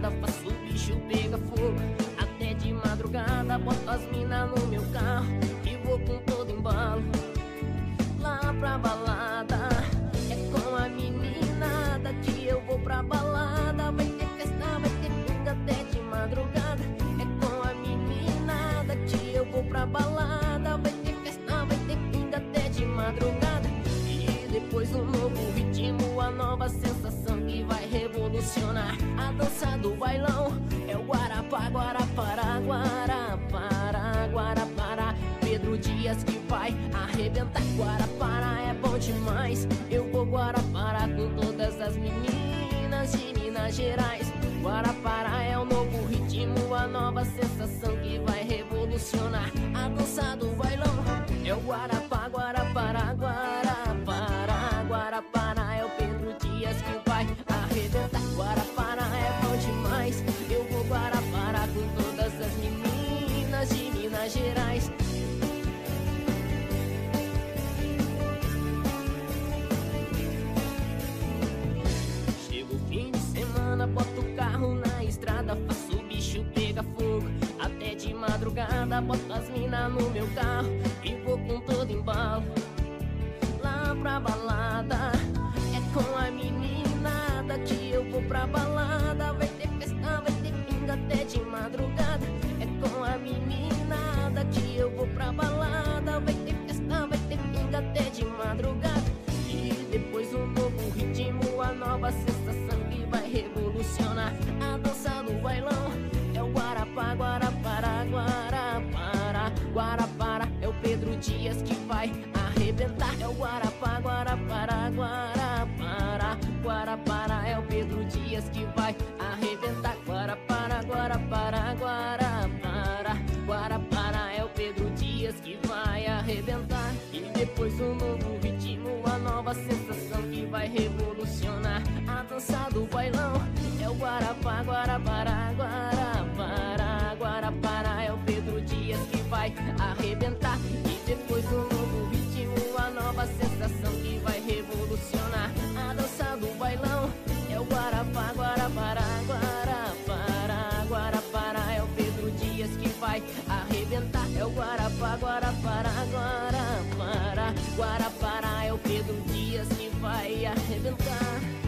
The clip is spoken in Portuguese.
estrada, faço o bicho pega fogo. Até de madrugada, boto as mina no meu carro e vou com todo embalo lá pra balada. É com a meninada que eu vou pra balada. Vai ter festa, vai ter pinga até de madrugada. É com a meninada que eu vou pra balada. Vai ter festa, vai ter pinga até de madrugada. E depois um novo ritmo, a nova cena. A dança do bailão é o Guarapá, Guarapara, Guarapara, Guarapara Pedro Dias que vai arrebentar. Guarapara é bom demais. Eu vou Guarapara com todas as meninas de Minas Gerais. Guarapara é o novo ritmo, a nova sensação que vai revolucionar. A dança do bailão é o Guarapá, estrada Faço o bicho pegar fogo. Até de madrugada, boto as minas no meu carro E vou com todo embalo. Lá pra balada vai arrebentar. É o Guarapá, Guarapara, Guarapara, Guarapara É o Pedro Dias que vai arrebentar. Guarapara, Guarapara, Guarapara, Guarapara É o Pedro Dias que vai arrebentar. E depois um novo ritmo, a nova sensação que vai revolucionar. A dança do bailão é o Guarapá, Guarapara Guarapara, Guarapara, Guarapara é o Pedro Dias que vai arrebentar. É o Guarapá, Guarapara, Guarapara, Guarapara é o Pedro Dias que vai arrebentar.